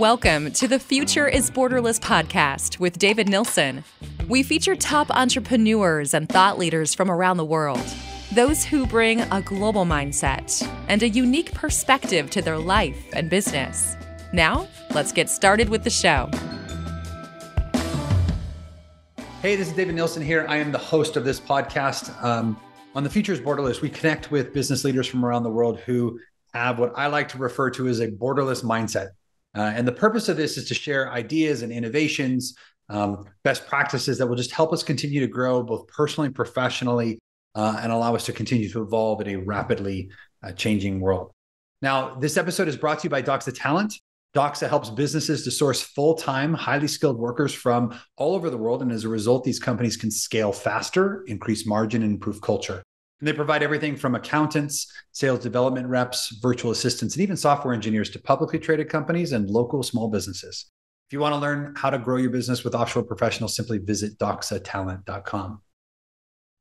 Welcome to the Future is Borderless podcast with David Nilssen. We feature top entrepreneurs and thought leaders from around the world, those who bring a global mindset and a unique perspective to their life and business. Now, let's get started with the show. Hey, this is David Nilssen here. I am the host of this podcast. Um, on the Future is Borderless, we connect with business leaders from around the world who have what I like to refer to as a borderless mindset. Uh, and the purpose of this is to share ideas and innovations, um, best practices that will just help us continue to grow both personally and professionally uh, and allow us to continue to evolve in a rapidly uh, changing world. Now, this episode is brought to you by Doxa Talent. Doxa helps businesses to source full time, highly skilled workers from all over the world. And as a result, these companies can scale faster, increase margin, and improve culture. And they provide everything from accountants, sales development reps, virtual assistants, and even software engineers to publicly traded companies and local small businesses. If you want to learn how to grow your business with offshore professionals, simply visit doxatalent.com.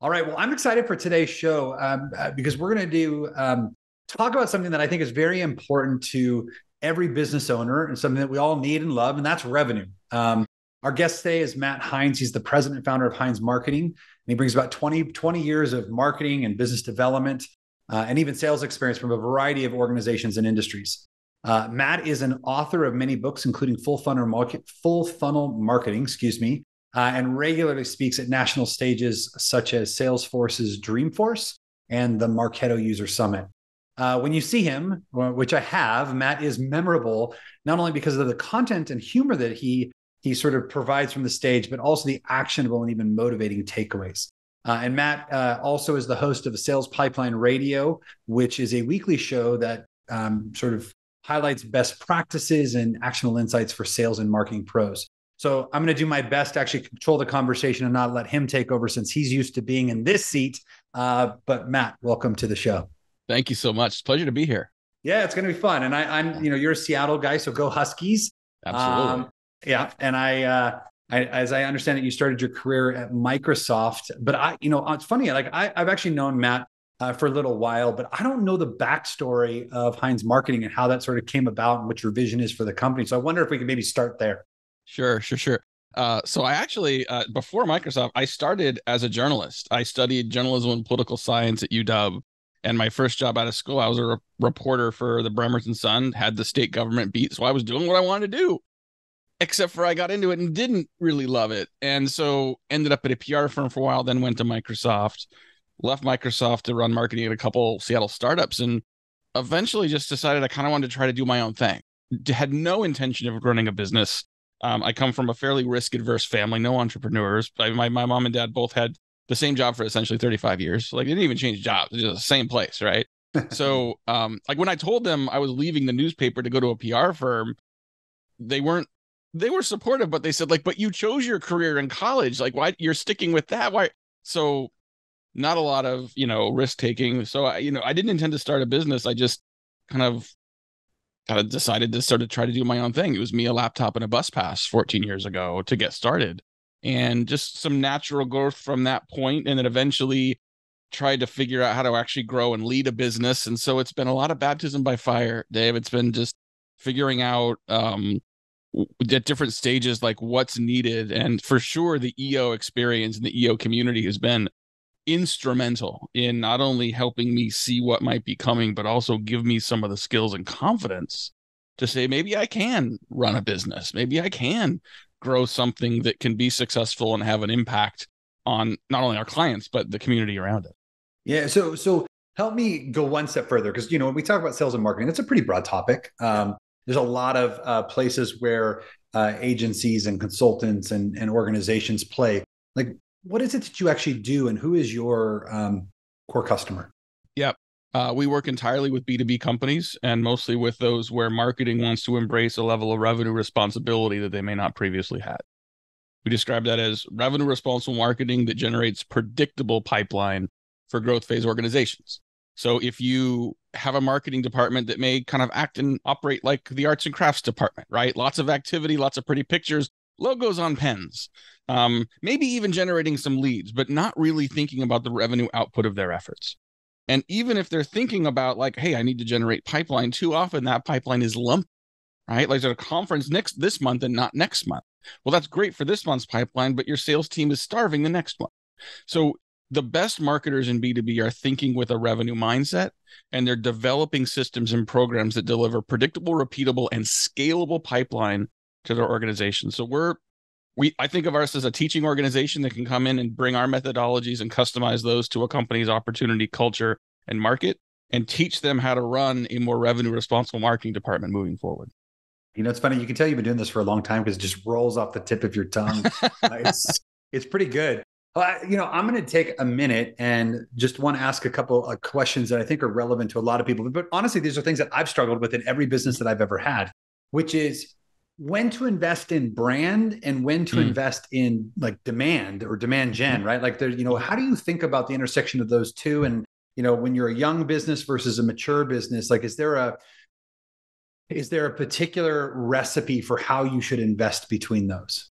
All right. Well, I'm excited for today's show um, uh, because we're going to do um, talk about something that I think is very important to every business owner and something that we all need and love, and that's revenue. Um, our guest today is Matt Heinz. He's the president and founder of Heinz Marketing, and he brings about 20, 20 years of marketing and business development uh, and even sales experience from a variety of organizations and industries. Uh, Matt is an author of many books, including Full Funnel, Market, Full Funnel Marketing, excuse me, uh, and regularly speaks at national stages such as Salesforce's Dreamforce and the Marketo User Summit. Uh, when you see him, which I have, Matt is memorable not only because of the content and humor that he he sort of provides from the stage, but also the actionable and even motivating takeaways. Uh, and Matt uh, also is the host of a Sales Pipeline Radio, which is a weekly show that um, sort of highlights best practices and actionable insights for sales and marketing pros. So I'm going to do my best to actually control the conversation and not let him take over since he's used to being in this seat. Uh, but Matt, welcome to the show. Thank you so much. It's pleasure to be here. Yeah, it's going to be fun. And I, am you know, you're a Seattle guy, so go Huskies. Absolutely. Um, yeah, and I, uh, I, as I understand it, you started your career at Microsoft. But I, you know, it's funny. Like I, I've actually known Matt uh, for a little while, but I don't know the backstory of Heinz Marketing and how that sort of came about and what your vision is for the company. So I wonder if we could maybe start there. Sure, sure, sure. Uh, so I actually, uh, before Microsoft, I started as a journalist. I studied journalism and political science at UW. And my first job out of school, I was a re- reporter for the Bremerton Sun, had the state government beat. So I was doing what I wanted to do except for I got into it and didn't really love it. And so ended up at a PR firm for a while, then went to Microsoft, left Microsoft to run marketing at a couple Seattle startups, and eventually just decided I kind of wanted to try to do my own thing. Had no intention of running a business. Um, I come from a fairly risk adverse family, no entrepreneurs. I, my, my mom and dad both had the same job for essentially 35 years. Like they didn't even change jobs, just the same place, right? so um, like when I told them I was leaving the newspaper to go to a PR firm, they weren't they were supportive, but they said like, but you chose your career in college. Like, why you're sticking with that? Why? So, not a lot of you know risk taking. So I, you know, I didn't intend to start a business. I just kind of kind of decided to sort of try to do my own thing. It was me a laptop and a bus pass 14 years ago to get started, and just some natural growth from that point, and then eventually tried to figure out how to actually grow and lead a business. And so it's been a lot of baptism by fire, Dave. It's been just figuring out um at different stages like what's needed. And for sure the eo experience and the eo community has been instrumental in not only helping me see what might be coming but also give me some of the skills and confidence to say maybe i can run a business. Maybe i can grow something that can be successful and have an impact on not only our clients but the community around it. Yeah so so help me go one step further because you know when we talk about sales and marketing that's a pretty broad topic. Um, there's a lot of uh, places where uh, agencies and consultants and, and organizations play. Like, what is it that you actually do, and who is your um, core customer? Yep. Uh, we work entirely with B2B companies and mostly with those where marketing wants to embrace a level of revenue responsibility that they may not previously had. We describe that as revenue responsible marketing that generates predictable pipeline for growth phase organizations. So if you have a marketing department that may kind of act and operate like the arts and crafts department, right? Lots of activity, lots of pretty pictures, logos on pens, um, maybe even generating some leads, but not really thinking about the revenue output of their efforts. And even if they're thinking about like, hey, I need to generate pipeline, too often that pipeline is lump, right? Like there's a conference next this month and not next month. Well, that's great for this month's pipeline, but your sales team is starving the next month. So the best marketers in B2B are thinking with a revenue mindset and they're developing systems and programs that deliver predictable, repeatable, and scalable pipeline to their organization. So we're we I think of us as a teaching organization that can come in and bring our methodologies and customize those to a company's opportunity, culture, and market and teach them how to run a more revenue responsible marketing department moving forward. You know, it's funny. You can tell you've been doing this for a long time because it just rolls off the tip of your tongue. Uh, it's, it's pretty good. Uh, you know, I'm going to take a minute and just want to ask a couple of questions that I think are relevant to a lot of people. But honestly, these are things that I've struggled with in every business that I've ever had, which is when to invest in brand and when to mm. invest in like demand or demand gen, right? Like there, you know, how do you think about the intersection of those two? And, you know, when you're a young business versus a mature business, like is there a is there a particular recipe for how you should invest between those?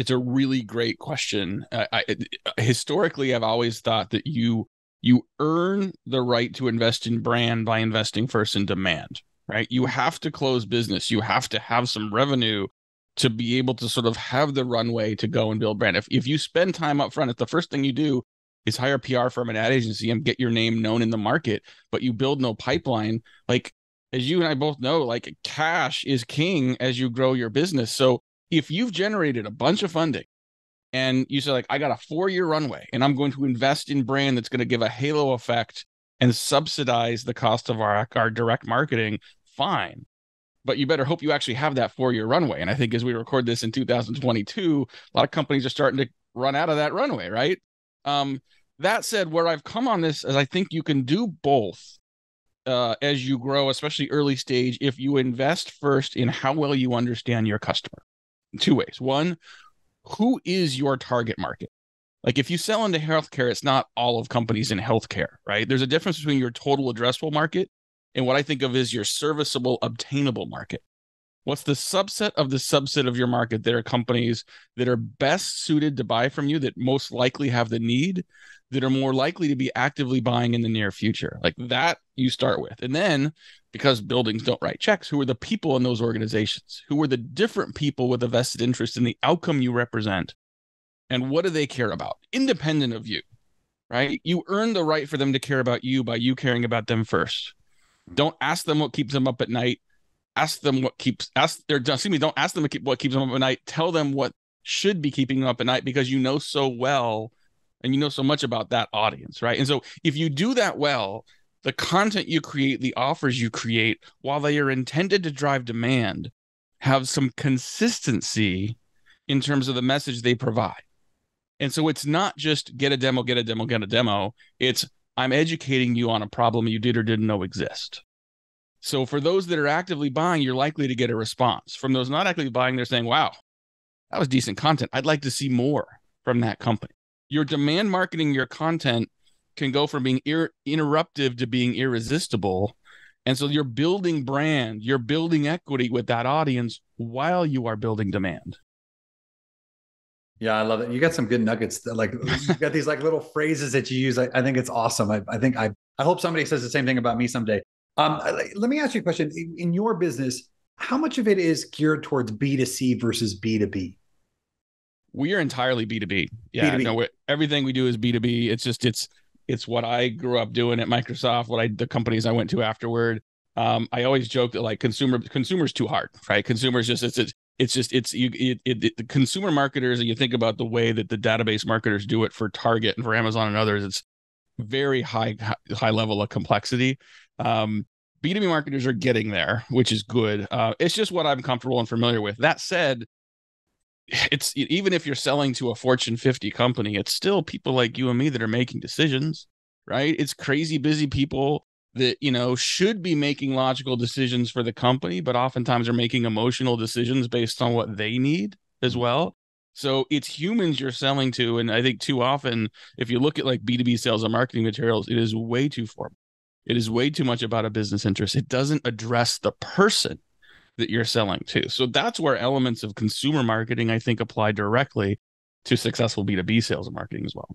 It's a really great question. I, I, historically, I've always thought that you you earn the right to invest in brand by investing first in demand. Right? You have to close business. You have to have some revenue to be able to sort of have the runway to go and build brand. If if you spend time up front, if the first thing you do is hire a PR firm, an ad agency, and get your name known in the market, but you build no pipeline, like as you and I both know, like cash is king as you grow your business. So if you've generated a bunch of funding and you say, like, I got a four year runway and I'm going to invest in brand that's going to give a halo effect and subsidize the cost of our, our direct marketing, fine. But you better hope you actually have that four year runway. And I think as we record this in 2022, a lot of companies are starting to run out of that runway, right? Um, that said, where I've come on this is I think you can do both uh, as you grow, especially early stage, if you invest first in how well you understand your customer. Two ways. One, who is your target market? Like if you sell into healthcare, it's not all of companies in healthcare, right? There's a difference between your total addressable market and what I think of as your serviceable, obtainable market. What's the subset of the subset of your market that are companies that are best suited to buy from you, that most likely have the need, that are more likely to be actively buying in the near future? Like that you start with. And then because buildings don't write checks, who are the people in those organizations? Who are the different people with a vested interest in the outcome you represent? And what do they care about, independent of you? Right? You earn the right for them to care about you by you caring about them first. Don't ask them what keeps them up at night ask them what keeps ask their excuse me don't ask them what keeps them up at night. Tell them what should be keeping them up at night because you know so well and you know so much about that audience right? And so if you do that well the content you create the offers you create while they are intended to drive demand have some consistency in terms of the message they provide. And so it's not just get a demo get a demo get a demo. It's i'm educating you on a problem you did or didn't know exist so for those that are actively buying, you're likely to get a response. From those not actively buying, they're saying, wow, that was decent content. I'd like to see more from that company. Your demand marketing, your content can go from being ir- interruptive to being irresistible. And so you're building brand, you're building equity with that audience while you are building demand. Yeah, I love it. You got some good nuggets. That, like you got these like little phrases that you use. I, I think it's awesome. I, I think I I hope somebody says the same thing about me someday. Um, let me ask you a question. In your business, how much of it is geared towards B2C versus B2B? We are entirely B2B. Yeah, B2B. no, everything we do is B2B. It's just it's it's what I grew up doing at Microsoft, what I the companies I went to afterward. Um, I always joke that like consumer consumers too hard, right? Consumers just it's it's, it's just it's you it, it, it, the consumer marketers and you think about the way that the database marketers do it for Target and for Amazon and others, it's very high high level of complexity. Um, B2B marketers are getting there, which is good. Uh, it's just what I'm comfortable and familiar with. That said, it's even if you're selling to a Fortune 50 company, it's still people like you and me that are making decisions, right? It's crazy busy people that, you know, should be making logical decisions for the company, but oftentimes are making emotional decisions based on what they need as mm-hmm. well. So it's humans you're selling to. And I think too often, if you look at like B2B sales and marketing materials, it is way too formal it is way too much about a business interest. It doesn't address the person that you're selling to. So that's where elements of consumer marketing, I think, apply directly to successful B2B sales and marketing as well.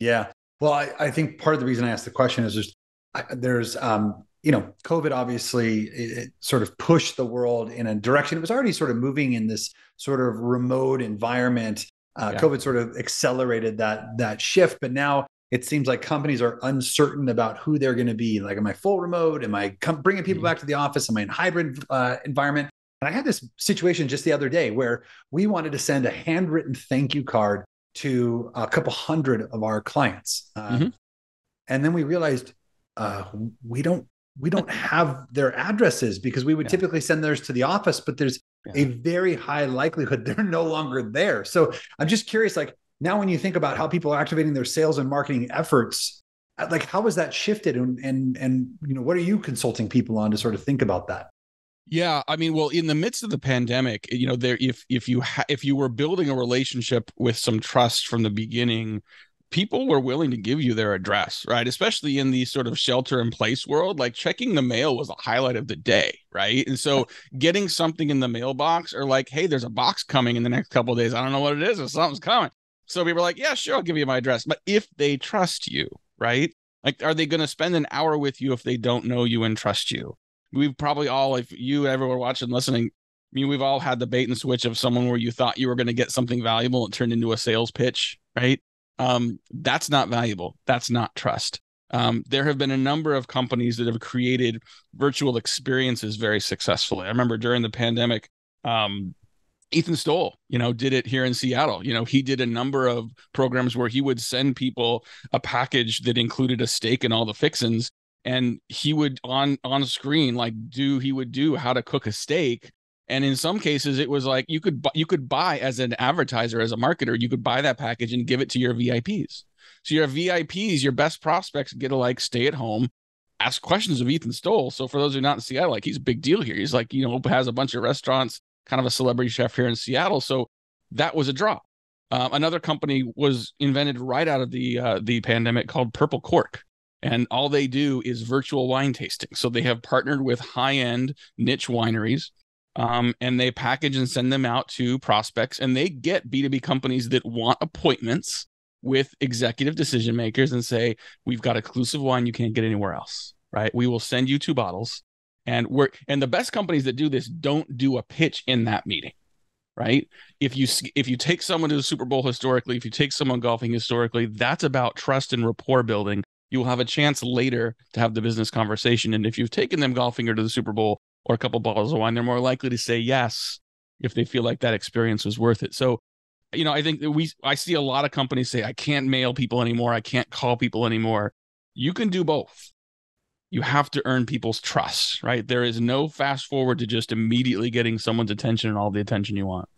Yeah. Well, I, I think part of the reason I asked the question is just I, there's um, you know, COVID obviously it sort of pushed the world in a direction. It was already sort of moving in this sort of remote environment. Uh, yeah. COVID sort of accelerated that that shift, but now it seems like companies are uncertain about who they're going to be. Like, am I full remote? Am I com- bringing people mm-hmm. back to the office? Am I in hybrid uh, environment? And I had this situation just the other day where we wanted to send a handwritten thank you card to a couple hundred of our clients, uh, mm-hmm. and then we realized uh, we don't we don't have their addresses because we would yeah. typically send theirs to the office, but there's yeah. a very high likelihood they're no longer there. So I'm just curious, like now when you think about how people are activating their sales and marketing efforts, uh, like how has that shifted and and and you know what are you consulting people on to sort of think about that? Yeah, I mean, well, in the midst of the pandemic, you know, there if if you ha- if you were building a relationship with some trust from the beginning, people were willing to give you their address, right? Especially in the sort of shelter in place world, like checking the mail was a highlight of the day, right? And so getting something in the mailbox or like, hey, there's a box coming in the next couple days. I don't know what it is, or something's coming. So we were like, yeah, sure, I'll give you my address. But if they trust you, right? Like, are they going to spend an hour with you if they don't know you and trust you? We've probably all, if you ever were watching, listening, I mean, we've all had the bait and switch of someone where you thought you were going to get something valuable and turned into a sales pitch, right? Um, that's not valuable. That's not trust. Um, there have been a number of companies that have created virtual experiences very successfully. I remember during the pandemic, um, Ethan Stowell, you know, did it here in Seattle. You know, he did a number of programs where he would send people a package that included a steak and all the fixins, and he would on on screen like do he would do how to cook a steak and in some cases it was like you could you could buy as an advertiser as a marketer you could buy that package and give it to your vips so your vips your best prospects get to like stay at home ask questions of ethan stowell. So for those who are not in seattle like he's a big deal here. He's like you know has a bunch of restaurants kind of a celebrity chef here in seattle. So that was a draw. Um, another company was invented right out of the uh, the pandemic called purple cork. And all they do is virtual wine tasting. So they have partnered with high end niche wineries um, and they package and send them out to prospects and they get b2b companies that want appointments with executive decision makers and say we've got exclusive wine you can't get anywhere else right? We will send you two bottles and we're and the best companies that do this don't do a pitch in that meeting right? If you if you take someone to the super bowl historically if you take someone golfing historically that's about trust and rapport building. You will have a chance later to have the business conversation and if you've taken them golfing or to the super bowl or a couple bottles of wine, they're more likely to say yes if they feel like that experience was worth it. So, you know, I think that we I see a lot of companies say I can't mail people anymore, I can't call people anymore. You can do both. You have to earn people's trust, right? There is no fast forward to just immediately getting someone's attention and all the attention you want.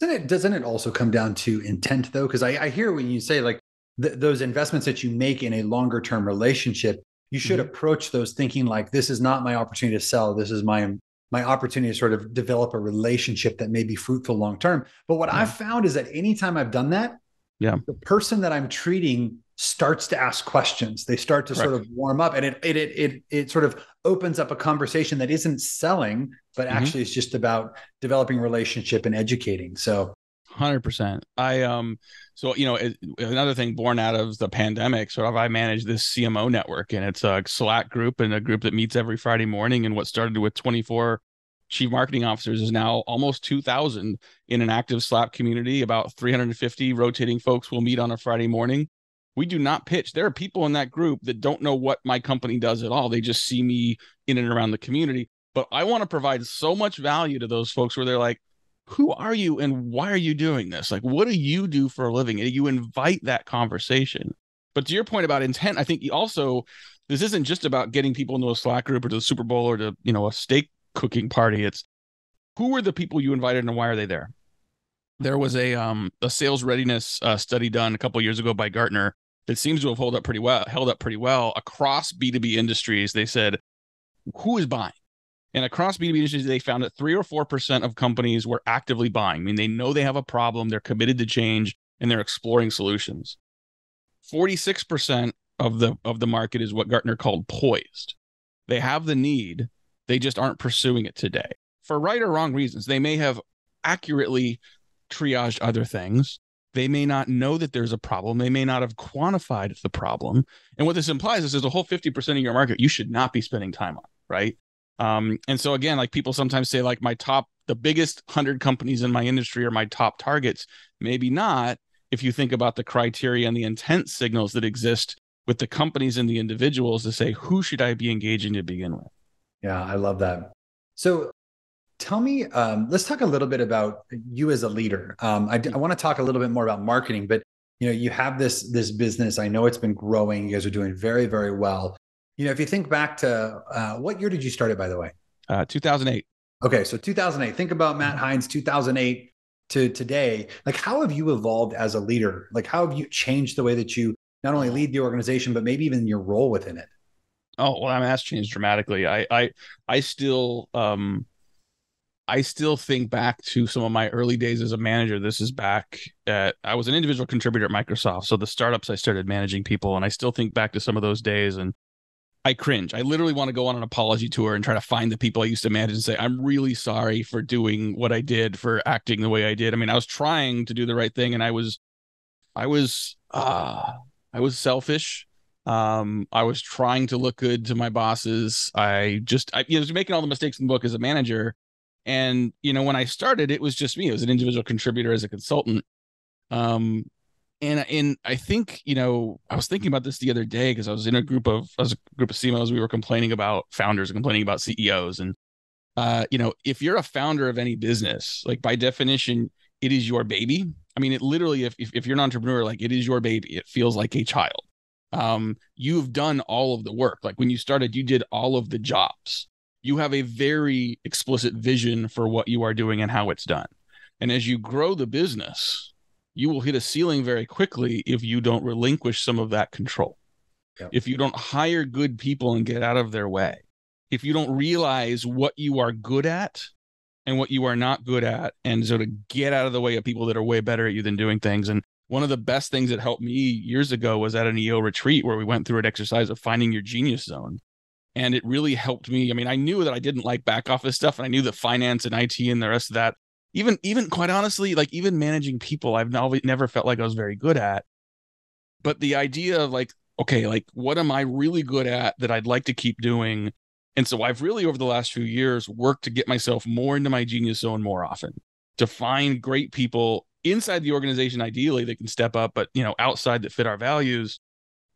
Doesn't it, doesn't it also come down to intent though? Because I, I, hear when you say like th- those investments that you make in a longer term relationship, you should mm-hmm. approach those thinking like this is not my opportunity to sell this is my my opportunity to sort of develop a relationship that may be fruitful long term but what yeah. i've found is that anytime i've done that yeah the person that i'm treating starts to ask questions they start to Correct. sort of warm up and it, it it it it sort of opens up a conversation that isn't selling but mm-hmm. actually it's just about developing relationship and educating so Hundred percent. I um so you know it, another thing born out of the pandemic. Of I manage this CMO network, and it's a Slack group and a group that meets every Friday morning. And what started with twenty four chief marketing officers is now almost two thousand in an active Slack community. About three hundred and fifty rotating folks will meet on a Friday morning. We do not pitch. There are people in that group that don't know what my company does at all. They just see me in and around the community. But I want to provide so much value to those folks where they're like, who are you and why are you doing this? Like, what do you do for a living? And you invite that conversation. But to your point about intent, I think also this isn't just about getting people into a Slack group or to the Super Bowl or to, you know, a steak cooking party. It's who are the people you invited and why are they there? There was a um a sales readiness uh, study done a couple years ago by Gartner that seems to have held up pretty well, held up pretty well across B2B industries. They said, who is buying? And across B2B industries, they found that three or 4% of companies were actively buying. I mean, they know they have a problem, they're committed to change, and they're exploring solutions. 46% of the of the market is what Gartner called poised. They have the need, they just aren't pursuing it today. For right or wrong reasons. They may have accurately triaged other things, they may not know that there's a problem. They may not have quantified the problem. And what this implies is there's a whole 50% of your market you should not be spending time on, right? Um, and so again, like people sometimes say, like my top, the biggest hundred companies in my industry are my top targets. Maybe not if you think about the criteria and the intent signals that exist with the companies and the individuals to say who should I be engaging to begin with. Yeah, I love that. So tell me, um, let's talk a little bit about you as a leader. Um, I, I want to talk a little bit more about marketing, but you know, you have this this business. I know it's been growing. You guys are doing very, very well. You know, if you think back to uh, what year did you start it, by the way? Uh, 2008. Okay, so 2008. Think about Matt Heinz, 2008 to today. Like, how have you evolved as a leader? Like, how have you changed the way that you not only lead the organization, but maybe even your role within it? Oh well, I mean that's changed dramatically. I I I still um I still think back to some of my early days as a manager. This is back at I was an individual contributor at Microsoft. So the startups I started managing people, and I still think back to some of those days and I cringe. I literally want to go on an apology tour and try to find the people I used to manage and say, I'm really sorry for doing what I did, for acting the way I did. I mean, I was trying to do the right thing and I was I was uh I was selfish. Um, I was trying to look good to my bosses. I just I you know, was making all the mistakes in the book as a manager and you know, when I started, it was just me. It was an individual contributor as a consultant. Um, and and I think you know, I was thinking about this the other day because I was in a group of as a group of CMOs. We were complaining about founders and complaining about CEOs, and uh, you know, if you're a founder of any business, like by definition, it is your baby. I mean, it literally, if if, if you're an entrepreneur, like it is your baby. It feels like a child. Um, you've done all of the work. Like when you started, you did all of the jobs you have a very explicit vision for what you are doing and how it's done. And as you grow the business, you will hit a ceiling very quickly if you don't relinquish some of that control. If you don't hire good people and get out of their way, if you don't realize what you are good at and what you are not good at, and sort of get out of the way of people that are way better at you than doing things. And one of the best things that helped me years ago was at an EO retreat where we went through an exercise of finding your genius zone and it really helped me. I mean, I knew that I didn't like back office stuff, and I knew that finance and IT and the rest of that, even even quite honestly, like even managing people, I've never felt like I was very good at. But the idea of like, okay, like what am I really good at that I'd like to keep doing? And so I've really over the last few years worked to get myself more into my genius zone more often, to find great people inside the organization, ideally that can step up, but you know, outside that fit our values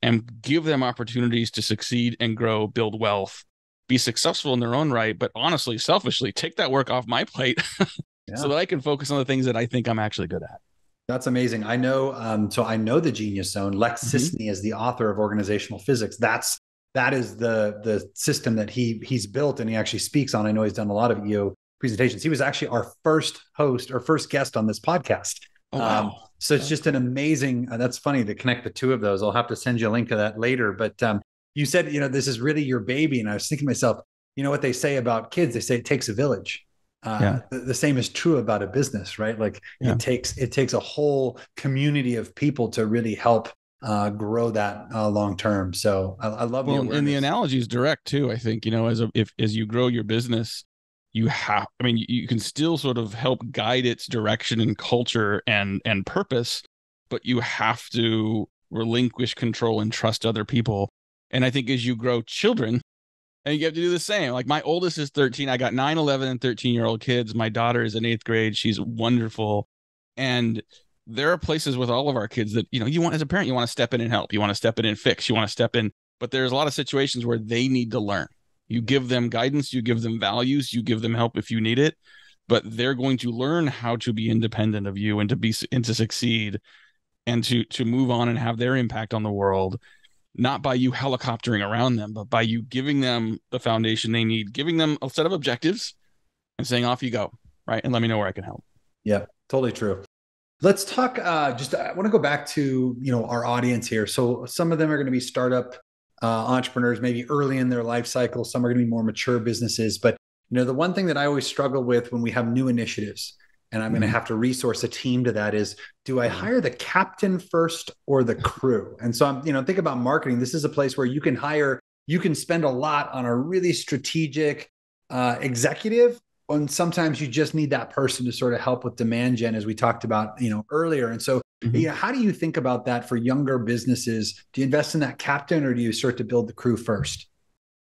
and give them opportunities to succeed and grow, build wealth, be successful in their own right. But honestly, selfishly, take that work off my plate yeah. so that I can focus on the things that I think I'm actually good at. That's amazing. I know. Um, so I know the Genius Zone. Lex mm-hmm. is the author of Organizational Physics. That's that is the the system that he he's built and he actually speaks on. I know he's done a lot of EO presentations. He was actually our first host or first guest on this podcast. Oh, wow. Um, so it's just an amazing. Uh, that's funny to connect the two of those. I'll have to send you a link to that later. But um, you said, you know, this is really your baby, and I was thinking to myself, you know, what they say about kids? They say it takes a village. Uh, yeah. the, the, same is true about a business, right? Like yeah. it takes it takes a whole community of people to really help uh, grow that uh, long term. So I, I love. Well, and the analogy is direct too. I think you know, as a, if as you grow your business, you have i mean you can still sort of help guide its direction and culture and and purpose but you have to relinquish control and trust other people and i think as you grow children and you have to do the same. Like my oldest is 13 i got 9 11 and 13 year old kids. My daughter is in eighth grade. She's wonderful. And there are places with all of our kids that you know you want as a parent you want to step in and help. You want to step in and fix. You want to step in. But there's a lot of situations where they need to learn. You give them guidance, you give them values, you give them help if you need it, but they're going to learn how to be independent of you and to be and to succeed and to to move on and have their impact on the world not by you helicoptering around them but by you giving them the foundation they need giving them a set of objectives and saying off you go right and let me know where i can help yeah totally true let's talk uh, just i want to go back to you know our audience here so some of them are going to be startup uh, entrepreneurs, maybe early in their life cycle. Some are going to be more mature businesses. But you know, the one thing that I always struggle with when we have new initiatives, and I'm mm-hmm. going to have to resource a team to that, is do I hire the captain first or the crew? And so I'm, you know, think about marketing. This is a place where you can hire, you can spend a lot on a really strategic uh, executive, and sometimes you just need that person to sort of help with demand gen as we talked about you know earlier and so mm-hmm. you know how do you think about that for younger businesses do you invest in that captain or do you start to build the crew first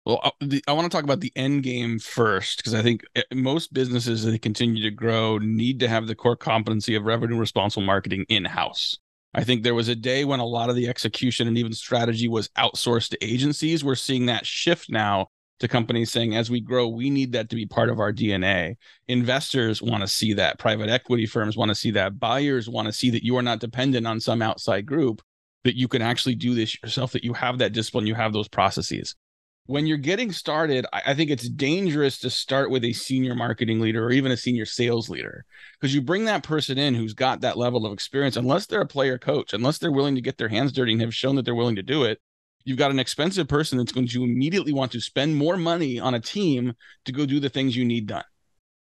well, uh, I, want to talk about the end game first because I think eh, most businesses, that continue to grow, need to have the core competency of revenue responsible marketing in house. I think there was a day when a lot of the execution and even strategy was outsourced to agencies. We're seeing that shift now to companies saying as we grow we need that to be part of our dna investors want to see that private equity firms want to see that buyers want to see that you are not dependent on some outside group that you can actually do this yourself that you have that discipline you have those processes when you're getting started i think it's dangerous to start with a senior marketing leader or even a senior sales leader because you bring that person in who's got that level of experience unless they're a player coach unless they're willing to get their hands dirty and have shown that they're willing to do it you've got an expensive person that's going to immediately want to spend more money on a team to go do the things you need done.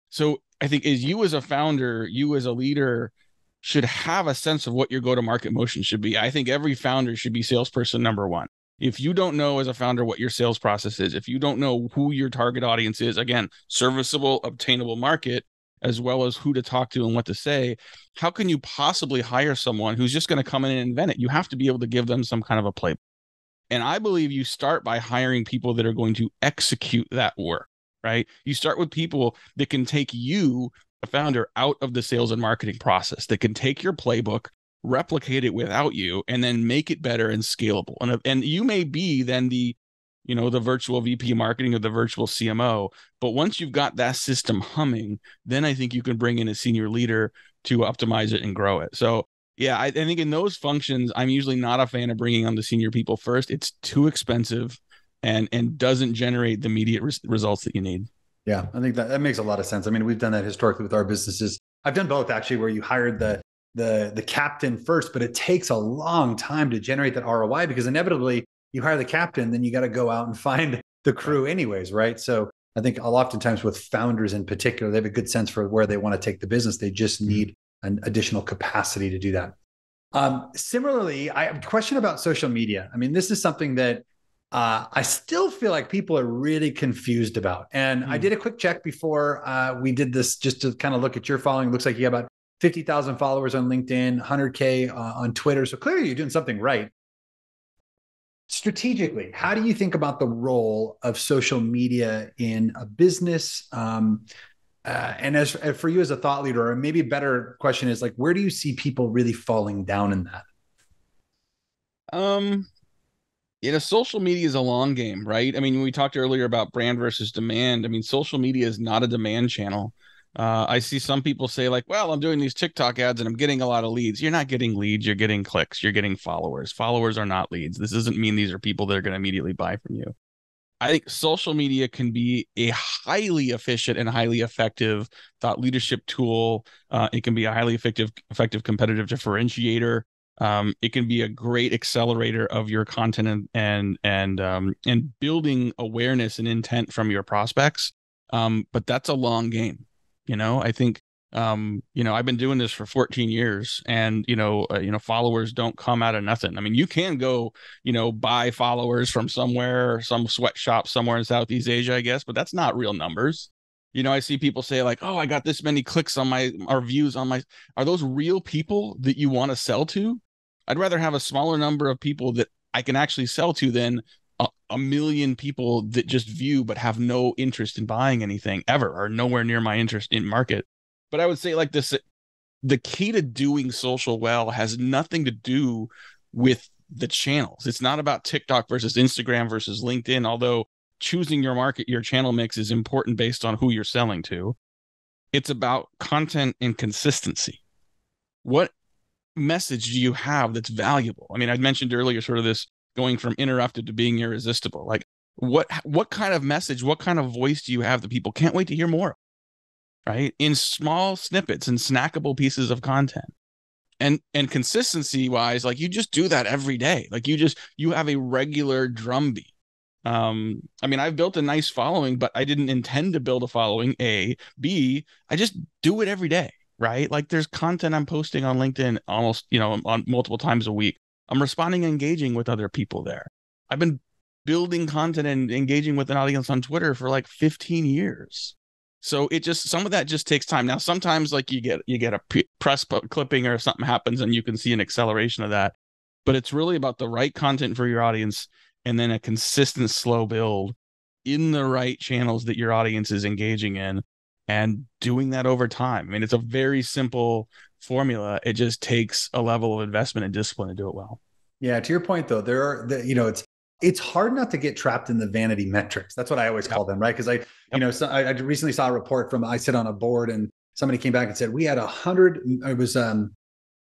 So I think as you as a founder, you as a leader should have a sense of what your go to market motion should be. I think every founder should be salesperson number one. If you don't know as a founder what your sales process is, if you don't know who your target audience is, again, serviceable, obtainable market, as well as who to talk to and what to say, how can you possibly hire someone who's just going to come in and invent it? You have to be able to give them some kind of a playbook. And I believe you start by hiring people that are going to execute that work, right? You start with people that can take you, the founder, out of the sales and marketing process, that can take your playbook, replicate it without you, and then make it better and scalable. And, uh, and you may be then the you know the virtual vp marketing or the virtual cmo but once you've got that system humming then i think you can bring in a senior leader to optimize it and grow it so yeah, I, I, think in those functions, I'm usually not a fan of bringing on the senior people first. It's too expensive, and and doesn't generate the immediate res- results that you need. Yeah, I think that that makes a lot of sense. I mean, we've done that historically with our businesses. I've done both actually, where you hired the the the captain first, but it takes a long time to generate that ROI because inevitably you hire the captain, then you got to go out and find the crew anyways, right? So I think oftentimes with founders in particular, they have a good sense for where they want to take the business. They just mm-hmm. need an additional capacity to do that. Um, similarly, I have a question about social media. I mean, this is something that uh, I still feel like people are really confused about. And mm. I hmm. did a quick check before uh, we did this just to kind of look at your following. It looks like you have about 50,000 followers on LinkedIn, 100K uh, on Twitter. So clearly you're doing something right. Strategically, how do you think about the role of social media in a business? Um, uh, and as, as for you as a thought leader, or maybe a better question is like, where do you see people really falling down in that? Um, you know, social media is a long game, right? I mean, we talked earlier about brand versus demand. I mean, social media is not a demand channel. Uh, I see some people say, like, well, I'm doing these TikTok ads and I'm getting a lot of leads. You're not getting leads, you're getting clicks, you're getting followers. Followers are not leads. This doesn't mean these are people that are going to immediately buy from you. I think social media can be a highly efficient and highly effective thought leadership tool. Uh, it can be a highly effective, effective competitive differentiator. Um, it can be a great accelerator of your content and and and um, and building awareness and intent from your prospects. Um, but that's a long game. You know, I think um, you know, I've been doing this for 14 years and, you know, uh, you know, followers don't come out of nothing. I mean, you can go, you know, buy followers from somewhere, some sweatshop somewhere in Southeast Asia, I guess, but that's not real numbers. You know, I see people say like, "Oh, I got this many clicks on my or views on my." Are those real people that you want to sell to? I'd rather have a smaller number of people that I can actually sell to than a, million people that just view but have no interest in buying anything ever or nowhere near my interest in market but I would say like this the key to doing social well has nothing to do with the channels. It's not about TikTok versus Instagram versus LinkedIn, although choosing your market, your channel mix is important based on who you're selling to. It's about content and consistency. What message do you have that's valuable? I mean, I mentioned earlier sort of this going from interrupted to being irresistible. Like what what kind of message, what kind of voice do you have that people can't wait to hear more? right? In small snippets and snackable pieces of content. And and consistency wise, like you just do that every day. Like you just you have a regular drumbeat. Um, I mean, I've built a nice following, but I didn't intend to build a following. A, B, I just do it every day, right? Like there's content I'm posting on LinkedIn almost, you know, on multiple times a week. I'm responding engaging with other people there. I've been building content and engaging with an audience on Twitter for like 15 years. So it just some of that just takes time. Now sometimes like you get you get a press clipping or something happens and you can see an acceleration of that. But it's really about the right content for your audience and then a consistent slow build in the right channels that your audience is engaging in and doing that over time. I mean, it's a very simple formula. It just takes a level of investment and discipline to do it well. Yeah, to your point though, there are the, you know, it's it's hard not to get trapped in the vanity metrics. That's what I always yep. call them, right? Because I, yep. you know, so I, I, recently saw a report from I sit on a board and somebody came back and said we had a hundred. It was um,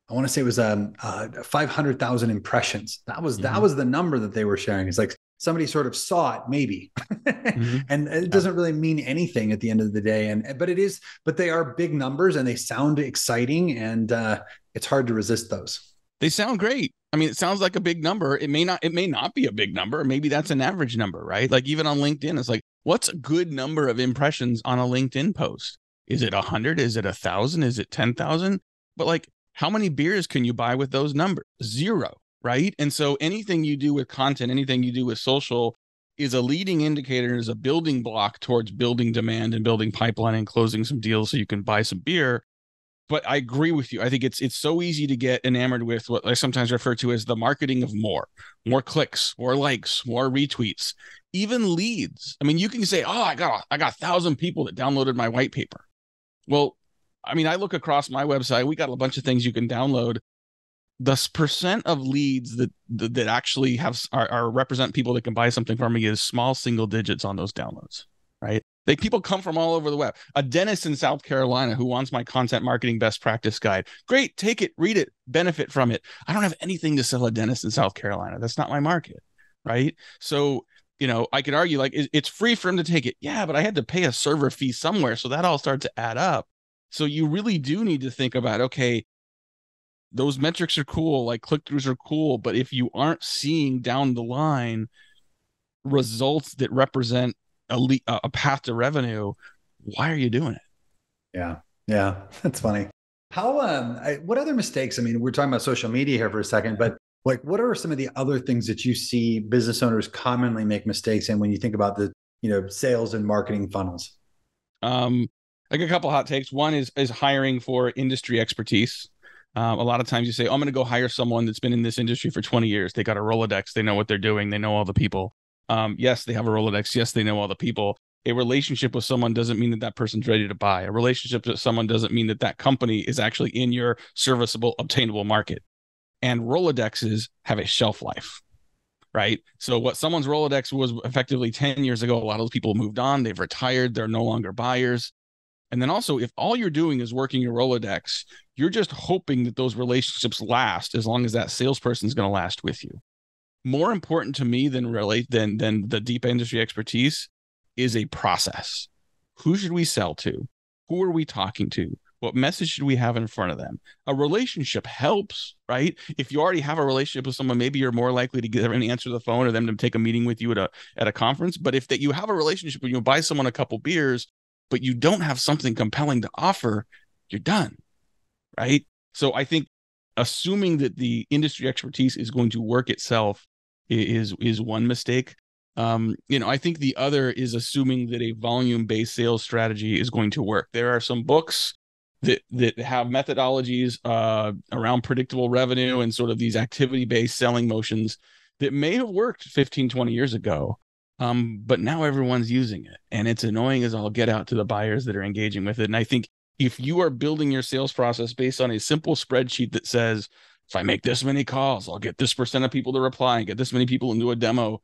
I want to say it was um, uh, five hundred thousand impressions. That was mm-hmm. that was the number that they were sharing. It's like somebody sort of saw it maybe. Mm-hmm. and it doesn't really mean anything at the end of the day. And but it is but they are big numbers and they sound exciting and uh, it's hard to resist those. They sound great. I mean it sounds like a big number. It may not it may not be a big number. Maybe that's an average number right? Like even on linkedin it's like what's a good number of impressions on a linkedin post? Is it a hundred? Is it a thousand? Is it 10,000 but like how many beers can you buy with those numbers? Zero right? And so anything you do with content, anything you do with social is a leading indicator, is a building block towards building demand and building pipeline and closing some deals so you can buy some beer. But I agree with you. I think it's it's so easy to get enamored with what I sometimes refer to as the marketing of more, more clicks, more likes, more retweets, even leads. I mean, you can say, "Oh, I got I got a thousand people that downloaded my white paper." Well, I mean, I look across my website. We got a bunch of things you can download the percent of leads that that actually have are, are, represent people that can buy something from me is small single digits on those downloads right? They people come from all over the web. A dentist in south carolina who wants my content marketing best practice guide. Great take it read it benefit from it. I don't have anything to sell a dentist in south carolina. That's not my market right? So you know i could argue like it's free for him to take it. Yeah but i had to pay a server fee somewhere so that all starts to add up. So you really do need to think about okay those metrics are cool, like click throughs are cool, but if you aren't seeing down the line results that represent a, le- a path to revenue, why are you doing it? Yeah, yeah, that's funny. How um, I, what other mistakes? I mean, we're talking about social media here for a second, but like, what are some of the other things that you see business owners commonly make mistakes in when you think about the you know sales and marketing funnels? Um, like a couple hot takes. One is is hiring for industry expertise. Um, a lot of times you say, oh, I'm going to go hire someone that's been in this industry for 20 years. They got a Rolodex. They know what they're doing. They know all the people. Um, yes, they have a Rolodex. Yes, they know all the people. A relationship with someone doesn't mean that that person's ready to buy. A relationship with someone doesn't mean that that company is actually in your serviceable, obtainable market. And Rolodexes have a shelf life, right? So, what someone's Rolodex was effectively 10 years ago, a lot of those people moved on. They've retired. They're no longer buyers. And then also, if all you're doing is working your Rolodex, you're just hoping that those relationships last as long as that salesperson is going to last with you. More important to me than relate than than the deep industry expertise is a process. Who should we sell to? Who are we talking to? What message should we have in front of them? A relationship helps, right? If you already have a relationship with someone, maybe you're more likely to get them to answer the phone or them to take a meeting with you at a at a conference. But if that you have a relationship and you buy someone a couple beers, but you don't have something compelling to offer, you're done. Right. So I think assuming that the industry expertise is going to work itself is is one mistake. Um, you know, I think the other is assuming that a volume based sales strategy is going to work. There are some books that that have methodologies uh, around predictable revenue and sort of these activity based selling motions that may have worked 15 20 years ago um, but now everyone's using it and it's annoying as all get out to the buyers that are engaging with it. And I think if you are building your sales process based on a simple spreadsheet that says, if I make this many calls, I'll get this percent of people to reply and get this many people into a demo.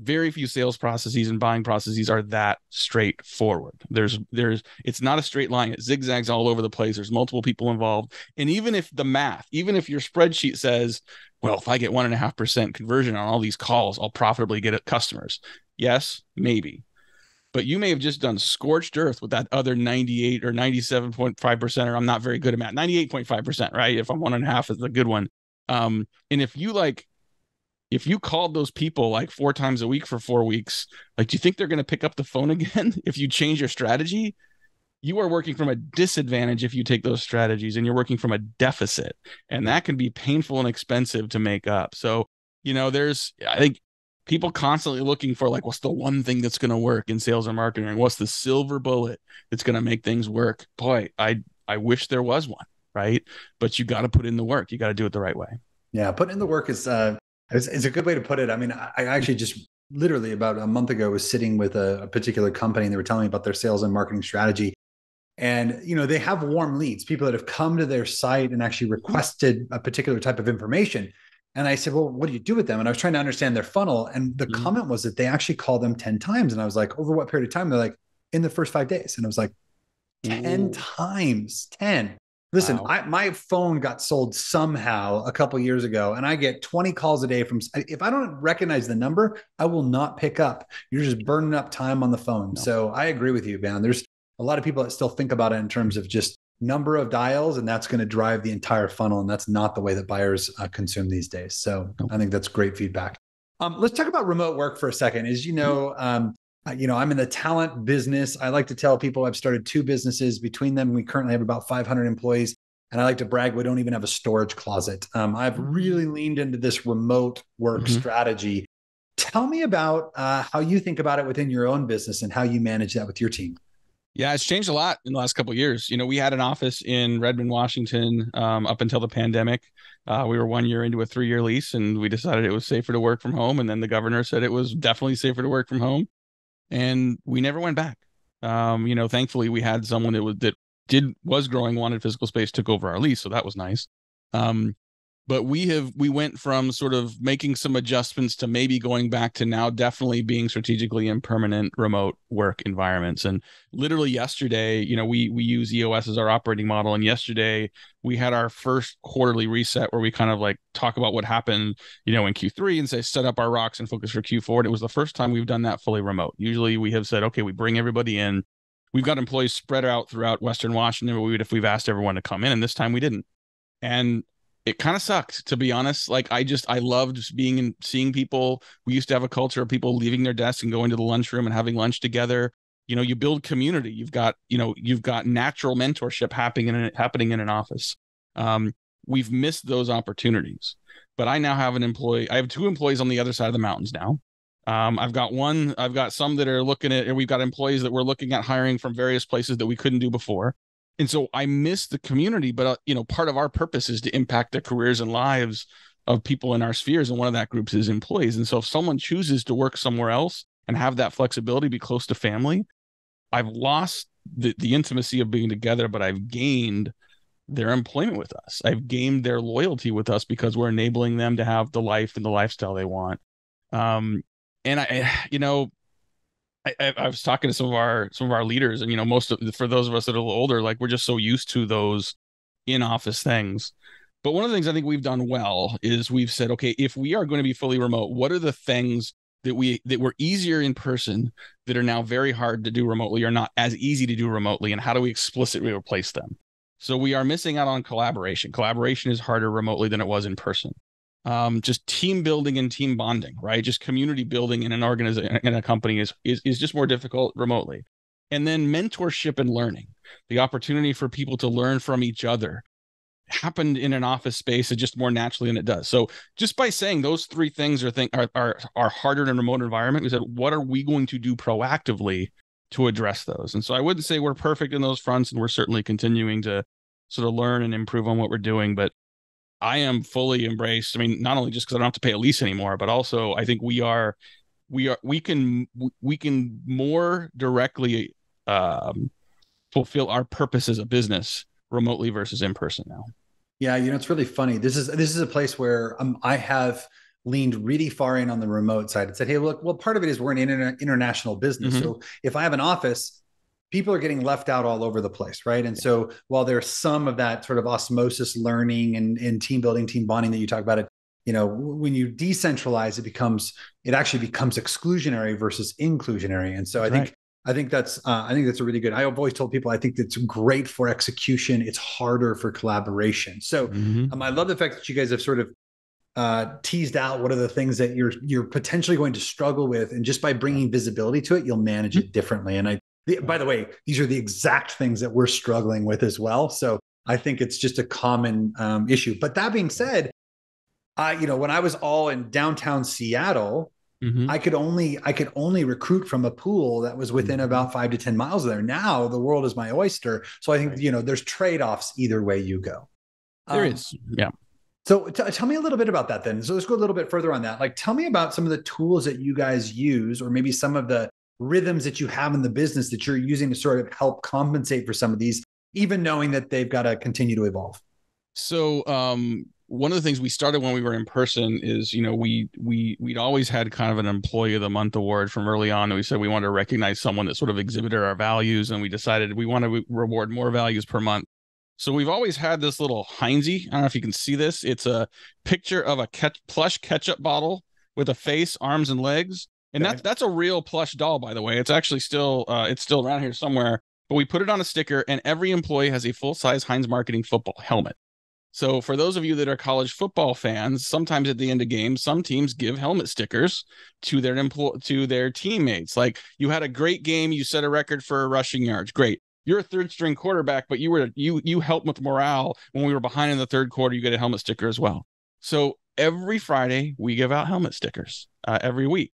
Very few sales processes and buying processes are that straightforward. There's, there's, it's not a straight line. It zigzags all over the place. There's multiple people involved. And even if the math, even if your spreadsheet says well, if I get one and a half percent conversion on all these calls, I'll profitably get customers. Yes, maybe. But you may have just done scorched earth with that other 98 or 97.5%, or I'm not very good at math, 98.5%, right? If I'm one and a half is a good one. Um, and if you like, if you called those people like four times a week for four weeks, like, do you think they're going to pick up the phone again if you change your strategy? you are working from a disadvantage if you take those strategies and you're working from a deficit and that can be painful and expensive to make up. So you know there's i think people constantly looking for like what's the one thing that's going to work in sales or marketing? What's the silver bullet that's going to make things work? Boy i i wish there was one right? But you got to put in the work. You got to do it the right way. Yeah putting in the work is uh it's, it's a good way to put it i mean i, actually just literally about a month ago was sitting with a, a particular company and they were telling me about their sales and marketing strategy and you know they have warm leads people that have come to their site and actually requested a particular type of information and I said, Well, what do you do with them? And I was trying to understand their funnel. And the mm-hmm. comment was that they actually call them 10 times. And I was like, Over what period of time? They're like, In the first five days. And I was like, 10 Ooh. times, 10. Listen, wow. I, my phone got sold somehow a couple years ago, and I get 20 calls a day from. If I don't recognize the number, I will not pick up. You're just burning up time on the phone. No. So I agree with you, man. There's a lot of people that still think about it in terms of just number of dials and that's going to drive the entire funnel and that's not the way that buyers uh, consume these days so i think that's great feedback um, let's talk about remote work for a second as you know um, you know i'm in the talent business i like to tell people i've started two businesses between them we currently have about 500 employees and i like to brag we don't even have a storage closet um, i've really leaned into this remote work mm-hmm. strategy tell me about uh, how you think about it within your own business and how you manage that with your team yeah, it's changed a lot in the last couple years. You know, we had an office in Redmond, Washington, um, up until the pandemic. Uh, we were one year into a three-year lease, and we decided it was safer to work from home. And then the governor said it was definitely safer to work from home, and we never went back. Um, you know, thankfully, we had someone that was that did was growing, wanted physical space, took over our lease, so that was nice. Um, but we have we went from sort of making some adjustments to maybe going back to now definitely being strategically in permanent remote work environments. And literally yesterday you know we we use eos as our operating model. And yesterday we had our first quarterly reset where we kind of like talk about what happened you know in q3 and say set up our rocks and focus for q4 and it was the first time we've done that fully remote. Usually we have said okay we bring everybody in. We've got employees spread out throughout western washington but we would if we've asked everyone to come in and this time we didn't. And it kind of sucked to be honest. Like i just i loved being and seeing people. We used to have a culture of people leaving their desks and going to the lunchroom and having lunch together. You know you build community. You've got you know you've got natural mentorship happening in an, happening in an office. Um, we've missed those opportunities. But i now have an employee i have two employees on the other side of the mountains now. Um, I've got one, I've got some that are looking at, and we've got employees that we're looking at hiring from various places that we couldn't do before and so i miss the community but uh, you know part of our purpose is to impact the careers and lives of people in our spheres and one of that groups is employees. And so if someone chooses to work somewhere else and have that flexibility be close to family i've lost the, the intimacy of being together but i've gained their employment with us. I've gained their loyalty with us because we're enabling them to have the life and the lifestyle they want. Um and i you know I, I, was talking to some of our some of our leaders, and you know, most of for those of us that are older, like we're just so used to those in office things. But one of the things I think we've done well is we've said, okay, if we are going to be fully remote, what are the things that we that were easier in person that are now very hard to do remotely or not as easy to do remotely, and how do we explicitly replace them? So we are missing out on collaboration. Collaboration is harder remotely than it was in person um, just team building and team bonding, right? Just community building in an organization in a company is, is is just more difficult remotely. And then mentorship and learning, the opportunity for people to learn from each other happened in an office space just more naturally than it does. So just by saying those three things are thing are, are are harder in a remote environment, we said, what are we going to do proactively to address those? And so I wouldn't say we're perfect in those fronts, and we're certainly continuing to sort of learn and improve on what we're doing. But I am fully embraced. I mean, not only just because I don't have to pay a lease anymore, but also I think we are, we are, we can, we can more directly um, fulfill our purpose as a business remotely versus in person now. Yeah, you know, it's really funny. This is this is a place where um, I have leaned really far in on the remote side and said, "Hey, look, well, part of it is we're an interna- international business. Mm-hmm. So if I have an office, people are getting left out all over the place, right? And so while there's some of that sort of osmosis learning and, and team building, team bonding that you talk about it, you know, when you decentralize, it becomes it actually becomes exclusionary versus inclusionary. And so I think I think that's uh, I think that's a really good. I've always told people I think it's great for execution. It's harder for collaboration. So mm-hmm. um, I love the fact that you guys have sort of uh, teased out what are the things that you're you're potentially going to struggle with, and just by bringing visibility to it, you'll manage it differently. And I the, by the way, these are the exact things that we're struggling with as well. So I think it's just a common um, issue. But that being said, I, you know, when I was all in downtown Seattle, mm-hmm. I could only I could only recruit from a pool that was within mm-hmm. about five to ten miles of there. Now the world is my oyster. So I think you know there's trade offs either way you go. There um, is, yeah. So t- tell me a little bit about that then. So let's go a little bit further on that. Like tell me about some of the tools that you guys use, or maybe some of the rhythms that you have in the business that you're using to sort of help compensate for some of these, even knowing that they've got to continue to evolve. So um, one of the things we started when we were in person is you know we we we'd always had kind of an employee of the month award from early on and we said we wanted to recognize someone that sort of exhibited our values and we decided we want to reward more values per month so we've always had this little Heinzie. I don't know if you can see this. It's a picture of a plush ketchup bottle with a face, arms, and legs. And okay. that's that's a real plush doll, by the way. It's actually still uh, it's still around here somewhere. But we put it on a sticker, and every employee has a full size Heinz Marketing football helmet. So for those of you that are college football fans, sometimes at the end of games, some teams give helmet stickers to their employ to their teammates. Like you had a great game, you set a record for rushing yards. Great. You're a third string quarterback, but you were you you helped with morale when we were behind in the third quarter. You get a helmet sticker as well. So every Friday we give out helmet stickers uh, every week.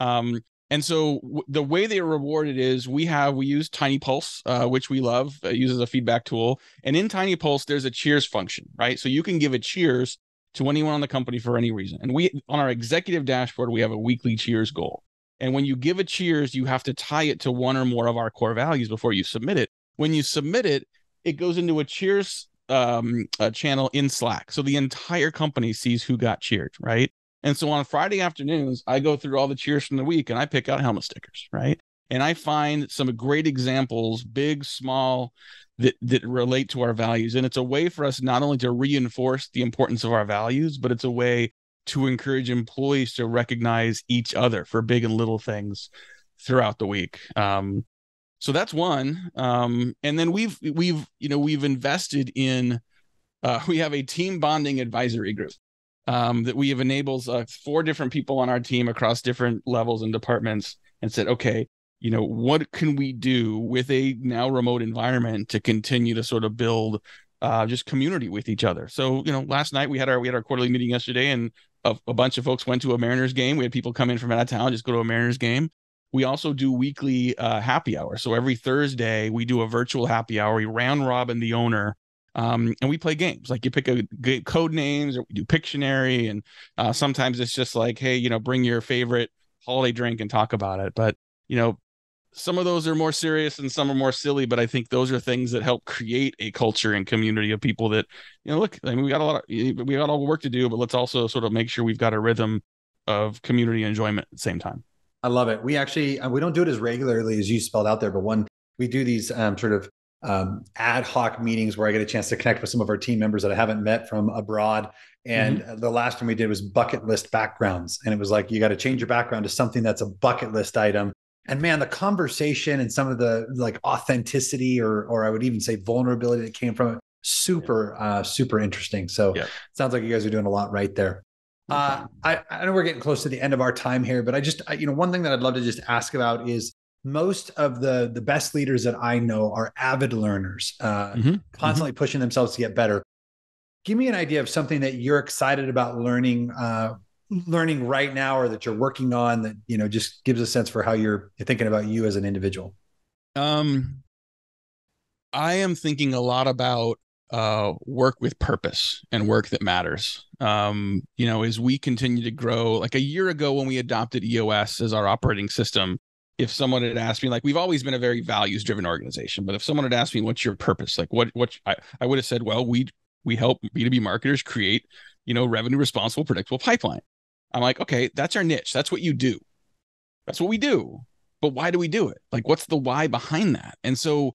Um, and so w- the way they are rewarded is we have we use Tiny Pulse, uh, which we love, uh, uses a feedback tool. And in Tiny Pulse, there's a cheers function, right? So you can give a cheers to anyone on the company for any reason. And we on our executive dashboard, we have a weekly cheers goal. And when you give a cheers, you have to tie it to one or more of our core values before you submit it. When you submit it, it goes into a cheers um, a channel in Slack. So the entire company sees who got cheered, right? And so on Friday afternoons, I go through all the cheers from the week and I pick out helmet stickers, right? And I find some great examples, big, small, that that relate to our values. And it's a way for us not only to reinforce the importance of our values, but it's a way to encourage employees to recognize each other for big and little things throughout the week. Um, so that's one. Um, and then we've we've you know we've invested in uh, we have a team bonding advisory group um, that we have enables uh, four different people on our team across different levels and departments and said, okay, you know, what can we do with a now remote environment to continue to sort of build uh, just community with each other? So, you know, last night we had our we had our quarterly meeting yesterday, and a, a bunch of folks went to a Mariners game. We had people come in from out of town, just go to a Mariners game. We also do weekly uh, happy hour. So every Thursday we do a virtual happy hour. We round robin the owner um, and we play games like you pick a code names or we do Pictionary, and uh, sometimes it's just like, hey, you know, bring your favorite holiday drink and talk about it. But you know, some of those are more serious and some are more silly. But I think those are things that help create a culture and community of people that you know. Look, I mean, we got a lot of we got all the work to do, but let's also sort of make sure we've got a rhythm of community enjoyment at the same time. I love it. We actually uh, we don't do it as regularly as you spelled out there, but one we do these um, sort of um, ad hoc meetings where I get a chance to connect with some of our team members that I haven't met from abroad. And mm-hmm. the last one we did was bucket list backgrounds. And it was like, you got to change your background to something that's a bucket list item. And man, the conversation and some of the like authenticity or, or I would even say vulnerability that came from it, super, uh, super interesting. So yeah. sounds like you guys are doing a lot right there. Uh, I, I know we're getting close to the end of our time here, but I just, I, you know, one thing that I'd love to just ask about is most of the the best leaders that I know are avid learners, uh, mm-hmm. constantly mm-hmm. pushing themselves to get better. Give me an idea of something that you're excited about learning, uh, learning right now, or that you're working on that you know just gives a sense for how you're, you're thinking about you as an individual. Um, I am thinking a lot about uh, work with purpose and work that matters. Um, you know, as we continue to grow, like a year ago when we adopted EOS as our operating system, if someone had asked me, like we've always been a very values driven organization, but if someone had asked me, what's your purpose? Like what, what I, I would have said, well, we, we help B2B marketers create, you know, revenue responsible, predictable pipeline. I'm like, okay, that's our niche. That's what you do. That's what we do. But why do we do it? Like, what's the why behind that? And so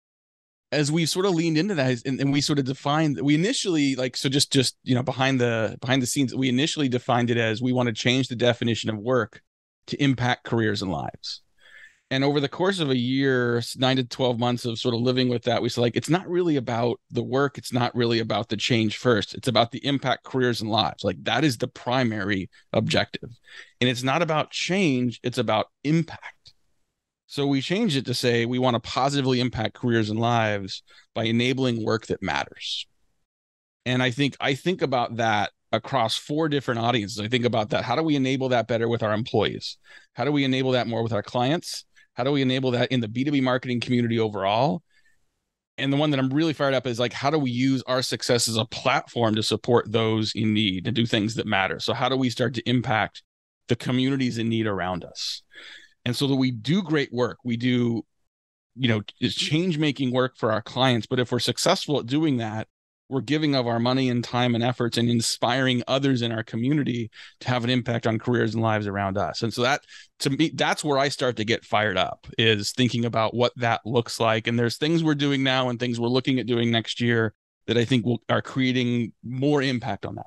as we've sort of leaned into that and, and we sort of defined we initially like so just just you know behind the behind the scenes we initially defined it as we want to change the definition of work to impact careers and lives and over the course of a year nine to 12 months of sort of living with that we said like it's not really about the work it's not really about the change first it's about the impact careers and lives like that is the primary objective and it's not about change it's about impact so we changed it to say we want to positively impact careers and lives by enabling work that matters and i think i think about that across four different audiences. I think about that. How do we enable that better with our employees? How do we enable that more with our clients? How do we enable that in the B2B marketing community overall? And the one that I'm really fired up is like, how do we use our success as a platform to support those in need and do things that matter? So, how do we start to impact the communities in need around us? And so that we do great work, we do, you know, change making work for our clients. But if we're successful at doing that, we're giving of our money and time and efforts and inspiring others in our community to have an impact on careers and lives around us. And so that to me that's where i start to get fired up is thinking about what that looks like. And there's things we're doing now and things we're looking at doing next year that i think will are creating more impact on that.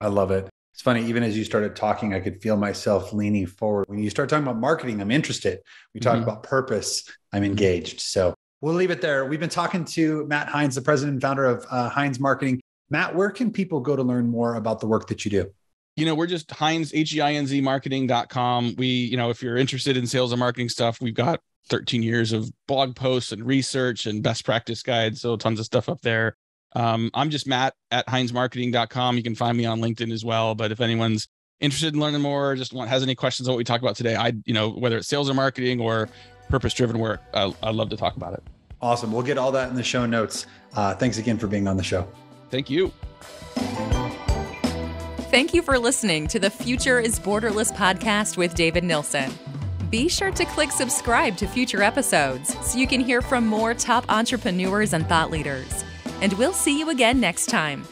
I love it. It's funny even as you started talking i could feel myself leaning forward. When you start talking about marketing i'm interested. We talk mm-hmm. about purpose. I'm engaged. So we'll leave it there. We've been talking to Matt Heinz, the president and founder of uh, Heinz Marketing. Matt, where can people go to learn more about the work that you do? You know, we're just Heinz, H E I N Z marketing.com. We, you know, if you're interested in sales and marketing stuff, we've got 13 years of blog posts and research and best practice guides. So tons of stuff up there. Um, I'm just Matt at HeinzMarketing.com. You can find me on LinkedIn as well. But if anyone's interested in learning more, just want, has any questions on what we talked about today, I, you know, whether it's sales or marketing or purpose driven work, I, I'd love to talk about it. Awesome. We'll get all that in the show notes. Uh, thanks again for being on the show. Thank you. Thank you for listening to the Future is Borderless podcast with David Nilssen. Be sure to click subscribe to future episodes so you can hear from more top entrepreneurs and thought leaders. And we'll see you again next time.